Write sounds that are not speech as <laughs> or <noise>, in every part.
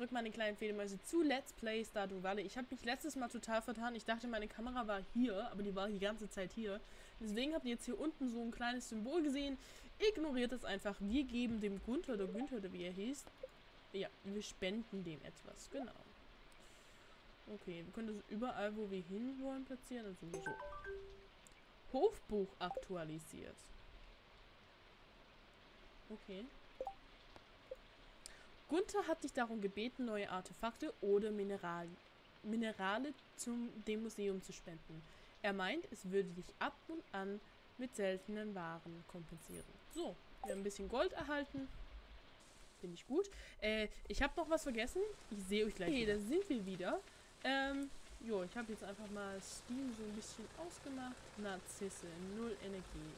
zurück, meine kleinen Fledermäuse, zu Let's Play Stardew Valley. Ich habe mich letztes Mal total vertan. Ich dachte, meine Kamera war hier, aber die war die ganze Zeit hier. Deswegen habt ihr jetzt hier unten so ein kleines Symbol gesehen. Ignoriert es einfach. Wir geben dem Gunther oder Günther oder wie er hieß. Ja, wir spenden dem etwas. Genau. Okay, wir können das überall, wo wir hinwollen, platzieren. Also so. Hofbuch aktualisiert. Okay. Gunther hat dich darum gebeten, neue Artefakte oder Mineral Minerale zum dem Museum zu spenden. Er meint, es würde dich ab und an mit seltenen Waren kompensieren. So, wir haben ein bisschen Gold erhalten. Finde ich gut. Äh, ich habe noch was vergessen. Ich sehe euch gleich. Okay, da sind wir wieder. Ähm, jo, ich habe jetzt einfach mal Steam so ein bisschen ausgemacht. Narzisse, null Energie.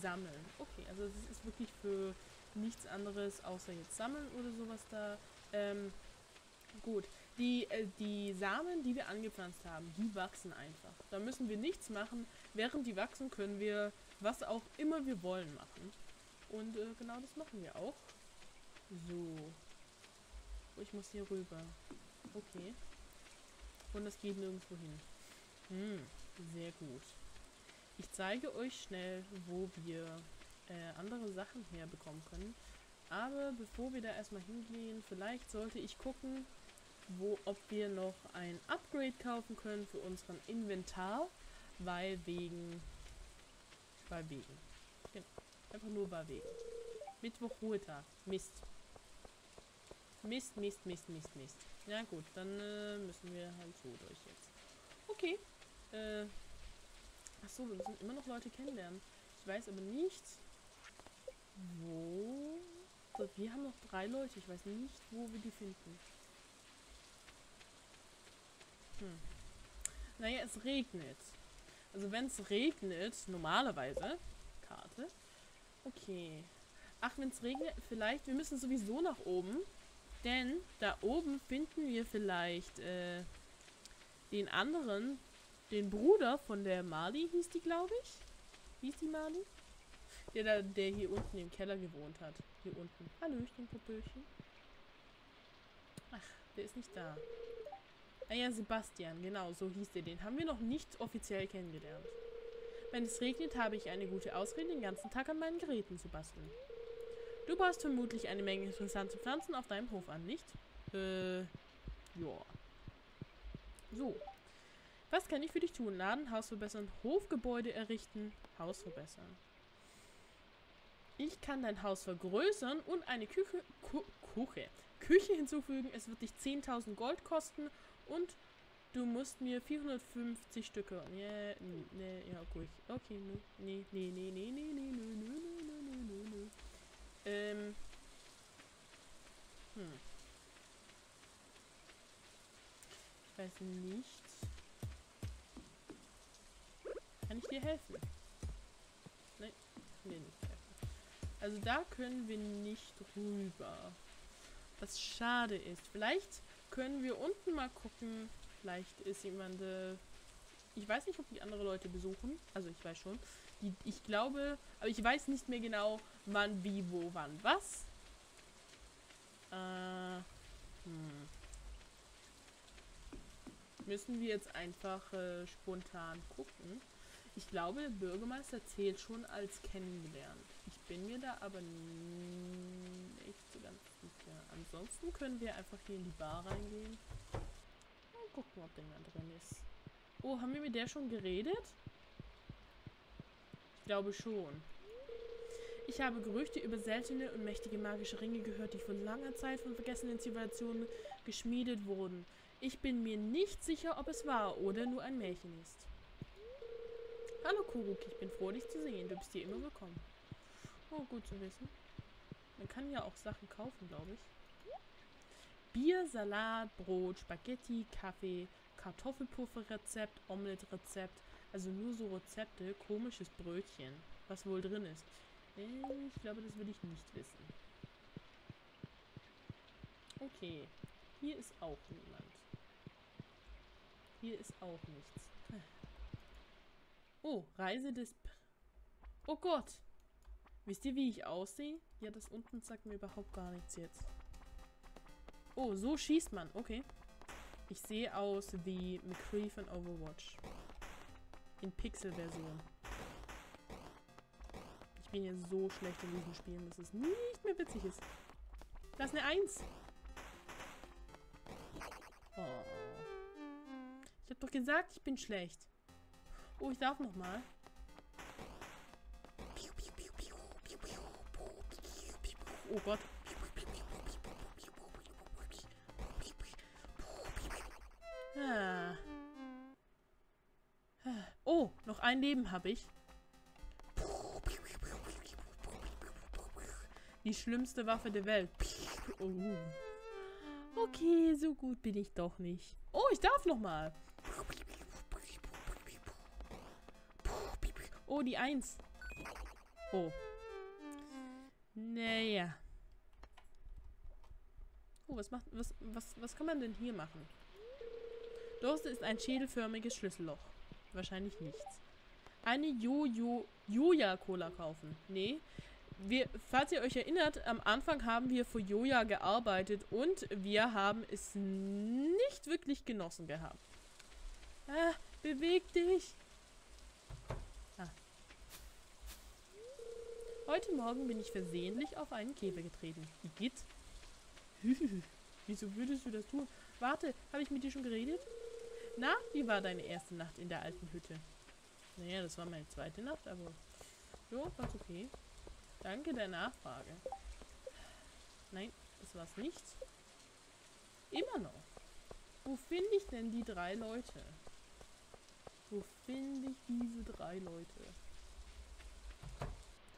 Sammeln. Okay, also das ist wirklich für nichts anderes außer jetzt sammeln oder sowas da. Ähm, gut. Die, äh, die Samen, die wir angepflanzt haben, die wachsen einfach. Da müssen wir nichts machen. Während die wachsen, können wir was auch immer wir wollen machen. Und äh, genau das machen wir auch. So. Oh, ich muss hier rüber. Okay. Und das geht nirgendwo hin. Hm, sehr gut. Ich zeige euch schnell, wo wir äh, andere Sachen herbekommen können. Aber bevor wir da erstmal hingehen, vielleicht sollte ich gucken, wo, ob wir noch ein Upgrade kaufen können für unseren Inventar, weil wegen, weil wegen, genau, einfach nur weil wegen. Mittwoch Ruhetag, Mist. Mist, Mist, Mist, Mist, Mist. Ja gut, dann äh, müssen wir halt so durch jetzt. Okay. Äh, achso, wir müssen immer noch Leute kennenlernen. Ich weiß aber nicht, wo... Wir haben noch drei Leute. Ich weiß nicht, wo wir die finden. Hm. Naja, es regnet. Also wenn es regnet, normalerweise... Karte. Okay. Ach, wenn es regnet, vielleicht... Wir müssen sowieso nach oben. Denn da oben finden wir vielleicht äh, den anderen, den Bruder von der Mali, hieß die, glaube ich. Hieß die Mali? Der, der hier unten im Keller gewohnt hat. Hier unten. Hallöchen, Popöchen. Ach, der ist nicht da. Ah ja, Sebastian, genau, so hieß der. Den haben wir noch nicht offiziell kennengelernt. Wenn es regnet, habe ich eine gute Ausrede, den ganzen Tag an meinen Geräten zu basteln. Du baust vermutlich eine Menge interessante Pflanzen auf deinem Hof an, nicht? Äh, ja. So. Was kann ich für dich tun? Laden, Haus verbessern, Hofgebäude errichten, Haus verbessern. Ich kann dein Haus vergrößern und eine Küche, Ku Küche, Küche hinzufügen. Es wird dich 10.000 Gold kosten und du musst mir 450 Stücke. Nee, nee, ja, gut. Okay, nee, nee, nee, nee, nee, nee, nee, nee, nee, nee, nee, nee. Ähm. Hm. Ich weiß nicht. Kann ich dir helfen? Nein, nee, nicht. Also da können wir nicht rüber. Was schade ist. Vielleicht können wir unten mal gucken. Vielleicht ist jemand... Äh, ich weiß nicht, ob die andere Leute besuchen. Also ich weiß schon. Die, ich glaube... Aber ich weiß nicht mehr genau, wann, wie, wo, wann, was. Äh, hm. Müssen wir jetzt einfach äh, spontan gucken. Ich glaube, der Bürgermeister zählt schon als kennengelernt. Ich bin mir da aber nicht so ganz sicher. Ansonsten können wir einfach hier in die Bar reingehen. Und gucken, ob der da drin ist. Oh, haben wir mit der schon geredet? Ich glaube schon. Ich habe Gerüchte über seltene und mächtige magische Ringe gehört, die vor langer Zeit von vergessenen Zivilisationen geschmiedet wurden. Ich bin mir nicht sicher, ob es wahr oder nur ein Märchen ist. Hallo Kuruk, ich bin froh, dich zu sehen. Du bist hier immer willkommen. Oh, gut zu wissen. Man kann ja auch Sachen kaufen, glaube ich. Bier, Salat, Brot, Spaghetti, Kaffee, Kartoffelpuffer-Rezept, Omelette-Rezept. Also nur so Rezepte, komisches Brötchen. Was wohl drin ist. Ich glaube, das will ich nicht wissen. Okay. Hier ist auch niemand. Hier ist auch nichts. Oh, Reise des... P oh Gott! Wisst ihr, wie ich aussehe? Ja, das unten sagt mir überhaupt gar nichts jetzt. Oh, so schießt man. Okay. Ich sehe aus wie McCree von Overwatch. In Pixel-Version. Ich bin ja so schlecht in diesen Spielen, dass es nicht mehr witzig ist. Das ist eine Eins. Oh. Ich hab doch gesagt, ich bin schlecht. Oh, ich darf noch mal. Oh Gott. Ah. Oh, noch ein Leben habe ich. Die schlimmste Waffe der Welt. Oh. Okay, so gut bin ich doch nicht. Oh, ich darf noch mal. Oh, die Eins. Oh. Naja. Oh, was macht. Was, was, was kann man denn hier machen? Dort ist ein schädelförmiges Schlüsselloch. Wahrscheinlich nichts. Eine Jojo. Joja-Cola kaufen. Nee. Wir, falls ihr euch erinnert, am Anfang haben wir für Joja gearbeitet und wir haben es nicht wirklich genossen gehabt. Ah, beweg dich! Heute Morgen bin ich versehentlich auf einen Käfer getreten. Igitt. <laughs> Wieso würdest du das tun? Warte, habe ich mit dir schon geredet? Na, wie war deine erste Nacht in der alten Hütte? Naja, das war meine zweite Nacht, aber ja, ganz okay. Danke der Nachfrage. Nein, das war's nicht. Immer noch. Wo finde ich denn die drei Leute? Wo finde ich diese drei Leute?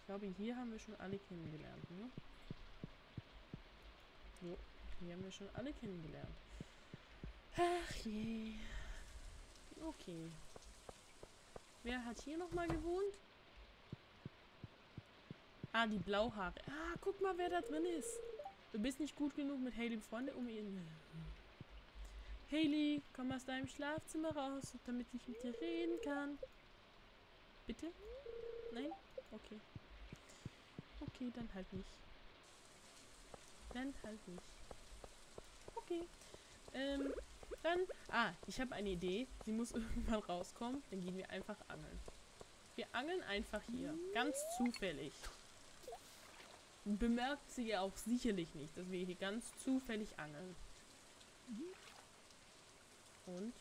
Ich glaube, hier haben wir schon alle kennengelernt, ne? Jo, hier haben wir schon alle kennengelernt. Ach je. Okay. Wer hat hier nochmal gewohnt? Ah, die Blauhaare. Ah, guck mal, wer da drin ist. Du bist nicht gut genug mit Haley Freunde, um ihn... Haley, komm aus deinem Schlafzimmer raus, damit ich mit dir reden kann. Bitte? Nein? Okay. Okay, dann halt nicht. Dann halt nicht. Okay. Ähm, dann... Ah, ich habe eine Idee. Sie muss <laughs> irgendwann rauskommen. Dann gehen wir einfach angeln. Wir angeln einfach hier. Ganz zufällig. Bemerkt sie ja auch sicherlich nicht, dass wir hier ganz zufällig angeln. Und?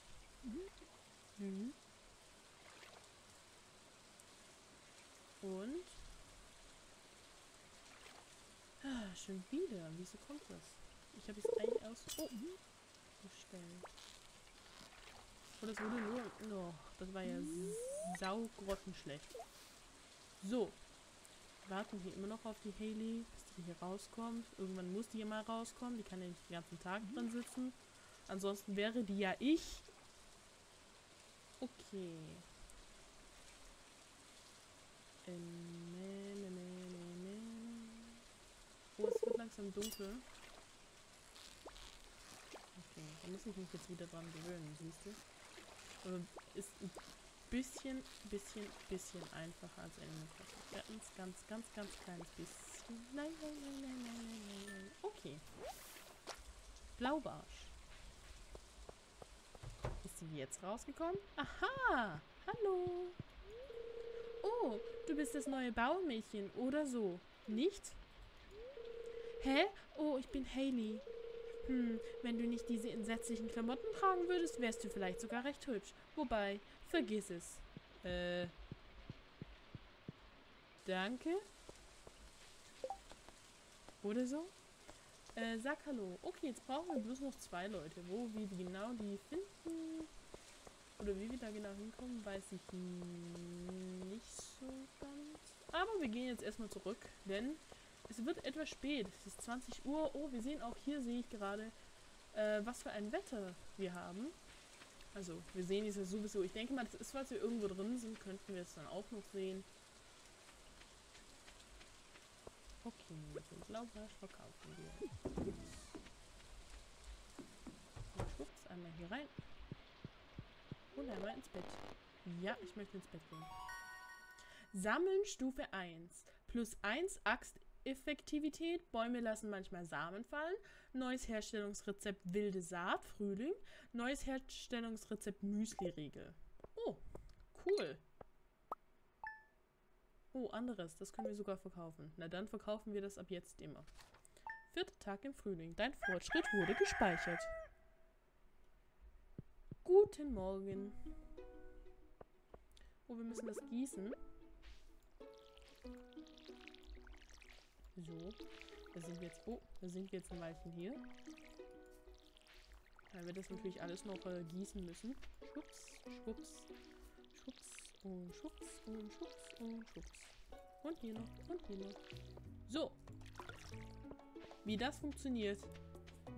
Mhm. Und? Ah, schon wieder. Wieso kommt das? Ich habe jetzt eigentlich aus... Oh, bestellen. Oh, das wurde nur... Oh, das war ja saugrottenschlecht. So. Warten hier immer noch auf die Haley, bis die hier rauskommt. Irgendwann muss die hier mal rauskommen. Die kann ja nicht den ganzen Tag drin sitzen. Ansonsten wäre die ja ich. Okay. Ähm, nee, nee, nee, nee, Oh, es wird langsam dunkel. Okay, da muss ich mich jetzt wieder dran gewöhnen, siehst du? Aber ist ein bisschen, bisschen, bisschen einfacher als eine Ganz, ganz, ganz, ganz kleines bisschen. Nein, nein, nein, nein, nein, nein, nein. Okay. Blaubarsch. Ist sie jetzt rausgekommen? Aha! Hallo! Oh, du bist das neue Baumädchen oder so. Nicht? Hä? Oh, ich bin Haley. Hm, wenn du nicht diese entsetzlichen Klamotten tragen würdest, wärst du vielleicht sogar recht hübsch. Wobei, vergiss es. Äh. Danke. Oder so? Äh, sag Hallo. Okay, jetzt brauchen wir bloß noch zwei Leute. Wo wir die genau die finden oder wie wir da genau hinkommen, weiß ich nicht so ganz. Aber wir gehen jetzt erstmal zurück, denn es wird etwas spät. Es ist 20 Uhr. Oh, wir sehen auch hier, sehe ich gerade, äh, was für ein Wetter wir haben. Also, wir sehen es ja sowieso. Ich denke mal, das ist, falls wir irgendwo drin sind, könnten wir es dann auch noch sehen. Okay, den Blaubarsch verkaufen wir. Und schwupps, einmal hier rein. Und einmal ins Bett. Ja, ich möchte ins Bett gehen. Sammeln Stufe 1. Plus 1 Axt Effektivität. Bäume lassen manchmal Samen fallen. Neues Herstellungsrezept wilde Saat, Frühling. Neues Herstellungsrezept Müsli-Riegel. Oh, cool. Oh, anderes. Das können wir sogar verkaufen. Na dann verkaufen wir das ab jetzt immer. Vierter Tag im Frühling. Dein Fortschritt wurde gespeichert. Guten Morgen. Oh, wir müssen das gießen. So. Da sind wir jetzt. Oh, da sind jetzt ein Weilchen hier. Weil wir das natürlich alles noch äh, gießen müssen. Schwupps, schwupps, schwupps und schwupps und schwupps und schwupps. Und hier noch und hier noch. So. Wie das funktioniert,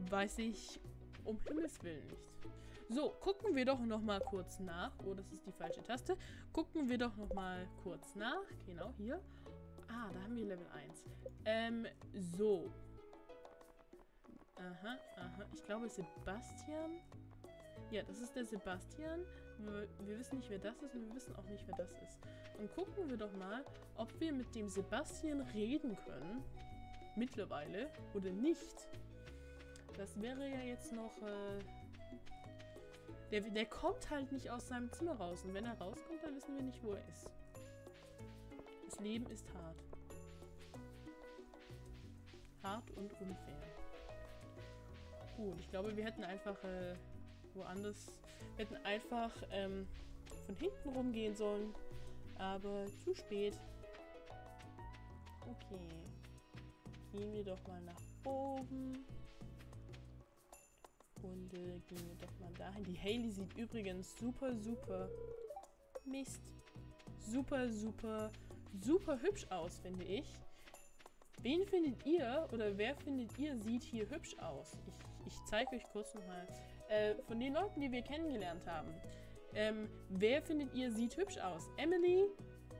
weiß ich um Himmels Willen nicht. So, gucken wir doch noch mal kurz nach. Oh, das ist die falsche Taste. Gucken wir doch noch mal kurz nach. Genau, hier. Ah, da haben wir Level 1. Ähm, so. Aha, aha. Ich glaube Sebastian. Ja, das ist der Sebastian. Wir, wir, wissen nicht, wer das ist und wir wissen auch nicht, wer das ist. Und gucken wir doch mal, ob wir mit dem Sebastian reden können. Mittlerweile. Oder nicht. Das wäre ja jetzt noch... Äh, der, der kommt halt nicht aus seinem Zimmer raus. Und wenn er rauskommt, dann wissen wir nicht, wo er ist. Leben ist hart. Hart und unfair. Gut, ich glaube, wir hätten einfach äh, woanders... Wir hätten einfach ähm, von hinten rumgehen sollen. Aber zu spät. Okay. Gehen wir doch mal nach oben. Und äh, gehen wir doch mal dahin. Die Hayley sieht übrigens super, super... Mist. Super, super, super hübsch aus, finde ich. Wen findet ihr oder wer findet ihr sieht hier hübsch aus? Ich, ich zeige euch kurz nochmal. Äh, von den Leuten, die wir kennengelernt haben. Ähm, wer findet ihr sieht hübsch aus? Emily,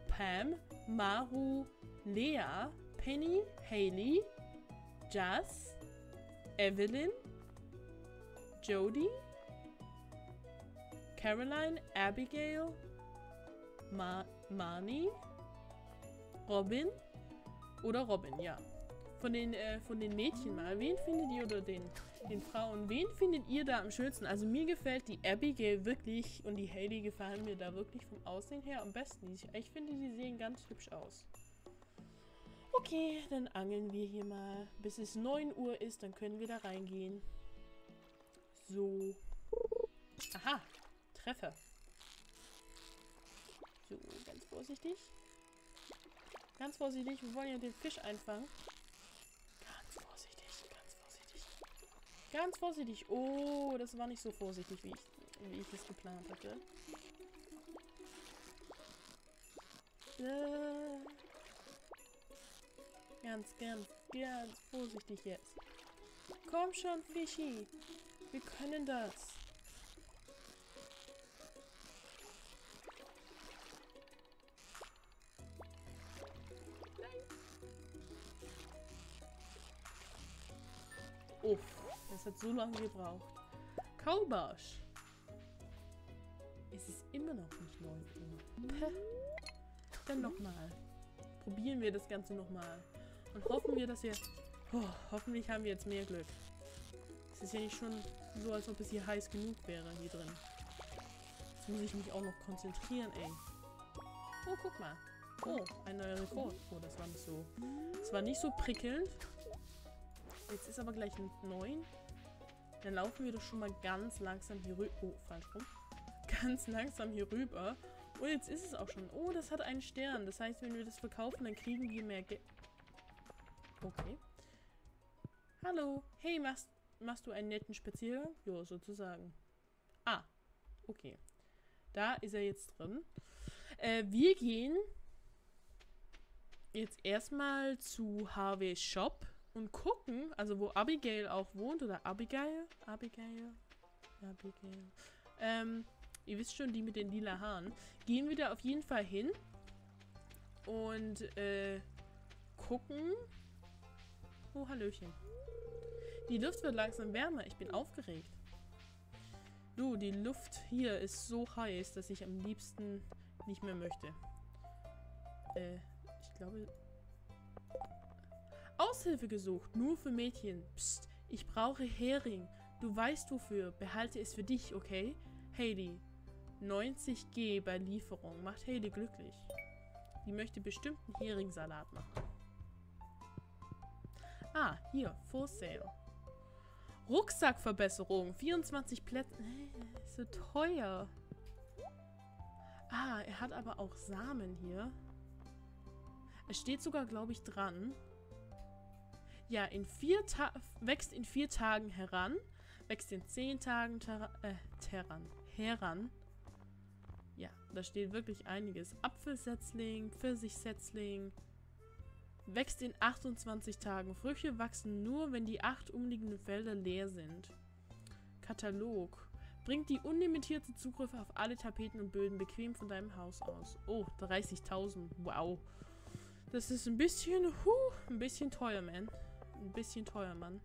Pam, Maru, Lea, Penny, Haley, Jazz, Evelyn, Jodie, Caroline, Abigail, Ma Marnie, Robin oder Robin, ja. Von den, äh, von den Mädchen mal. Wen findet ihr oder den, den Frauen? Wen findet ihr da am schönsten? Also mir gefällt die Abigail wirklich und die Haley gefallen mir da wirklich vom Aussehen her am besten. Ich finde, die sehen ganz hübsch aus. Okay, dann angeln wir hier mal. Bis es 9 Uhr ist, dann können wir da reingehen. So. Aha. Treffer. So, ganz vorsichtig. Ganz vorsichtig. Wir wollen ja den Fisch einfangen. Ganz vorsichtig, ganz vorsichtig. Ganz vorsichtig. Oh, das war nicht so vorsichtig, wie ich, wie ich es geplant hatte. Äh. Ganz, ganz, ganz vorsichtig jetzt. Komm schon, Fischi. Wir können das. Uff, das hat so lange gebraucht. Kaubarsch. Es ist immer noch nicht 9 Uhr. Dann nochmal. Probieren wir das Ganze nochmal. Und hoffen wir, dass wir... Oh, hoffentlich haben wir jetzt mehr Glück. Es ist ja nicht schon so, als ob es hier heiß genug wäre, hier drin. Jetzt muss ich mich auch noch konzentrieren, ey. Oh, guck mal. Oh, ein neuer Rekord. Oh, das war nicht so... Das war nicht so prickelnd. Jetzt ist aber gleich ein 9. Dann laufen wir doch schon mal ganz langsam hier rüber. Oh, falsch rum. <laughs> Ganz langsam hier rüber. Und jetzt ist es auch schon. Oh, das hat einen Stern. Das heißt, wenn wir das verkaufen, dann kriegen wir mehr Geld. Okay. Hallo. Hey, machst, machst du einen netten Spaziergang? Ja, sozusagen. Ah, okay. Da ist er jetzt drin. Äh, wir gehen jetzt erstmal zu Harvey Shop und gucken, also wo Abigail auch wohnt, oder Abigail? Abigail? Abigail. Ähm, ihr wisst schon, die mit den lila Haaren. Gehen wir da auf jeden Fall hin und äh, gucken. Oh, Hallöchen. Die Luft wird langsam wärmer. Ich bin aufgeregt. Du, die Luft hier ist so heiß, dass ich am liebsten nicht mehr möchte. Äh, ich glaube... Aushilfe gesucht, nur für Mädchen. Psst, ich brauche Hering. Du weißt wofür. Behalte es für dich, okay? Haley. 90G bei Lieferung. Macht Haley glücklich. Die möchte bestimmt einen Heringsalat machen. Ah, hier. For sale. Rucksackverbesserung. 24 Plätze. Ist so teuer. Ah, er hat aber auch Samen hier. Es steht sogar, glaube ich, dran. Ja, in vier Ta wächst in vier Tagen heran. Wächst in zehn Tagen äh, terran, heran. Ja, da steht wirklich einiges. Apfelsetzling, Pfirsichsetzling. Wächst in 28 Tagen. Früchte wachsen nur, wenn die acht umliegenden Felder leer sind. Katalog. Bringt die unlimitierte Zugriff auf alle Tapeten und Böden bequem von deinem Haus aus. Oh, 30.000. Wow. Das ist ein bisschen, huh, ein bisschen teuer, man. Ein bisschen teuer, Mann.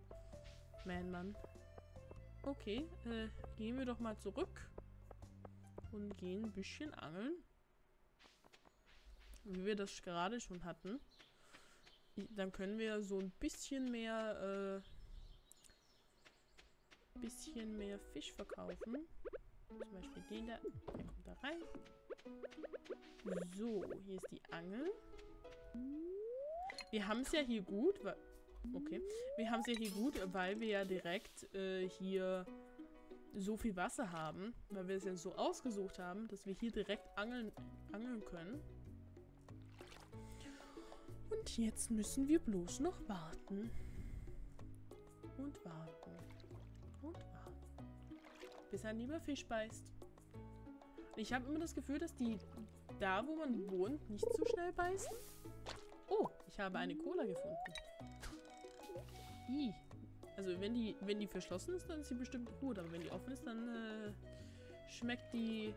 Man, Mann. Okay, äh, gehen wir doch mal zurück. Und gehen ein bisschen angeln. Wie wir das gerade schon hatten. Dann können wir so ein bisschen mehr, äh, bisschen mehr Fisch verkaufen. Zum Beispiel den da. Der kommt da rein. So, hier ist die Angel. Wir haben es ja hier gut, weil... Okay. Wir haben es ja hier gut, weil wir ja direkt äh, hier so viel Wasser haben. Weil wir es ja so ausgesucht haben, dass wir hier direkt angeln, angeln können. Und jetzt müssen wir bloß noch warten. Und warten. Und warten. Bis ein lieber Fisch beißt. Ich habe immer das Gefühl, dass die da, wo man wohnt, nicht so schnell beißen. Oh, ich habe eine Cola gefunden. I. Also wenn die, wenn die verschlossen ist, dann ist sie bestimmt gut. Aber wenn die offen ist, dann äh, schmeckt die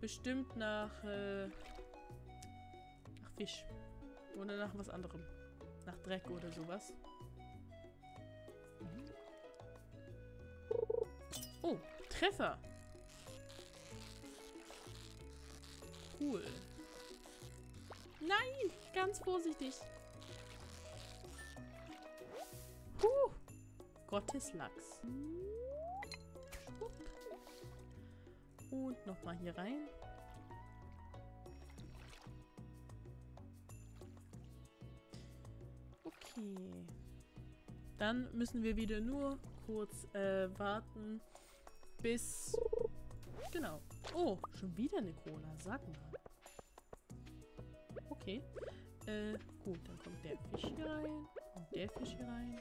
bestimmt nach, äh, nach Fisch. Oder nach was anderem. Nach Dreck oder sowas. Oh, Treffer. Cool. Nein, ganz vorsichtig. Huh. Gotteslachs. Und nochmal hier rein. Okay. Dann müssen wir wieder nur kurz äh, warten, bis... Genau. Oh, schon wieder eine Cola. Sag mal. Okay. Äh, gut, dann kommt der Fisch hier rein. Und der Fisch hier rein.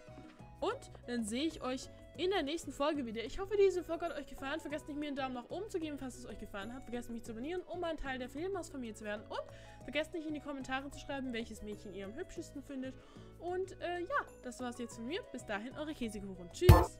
Und dann sehe ich euch in der nächsten Folge wieder. Ich hoffe, diese Folge hat euch gefallen. Vergesst nicht, mir einen Daumen nach oben zu geben, falls es euch gefallen hat. Vergesst mich zu abonnieren, um ein Teil der Filmhausfamilie zu werden. Und vergesst nicht in die Kommentare zu schreiben, welches Mädchen ihr am hübschesten findet. Und äh, ja, das war's jetzt von mir. Bis dahin, eure Käsekuchen. Tschüss!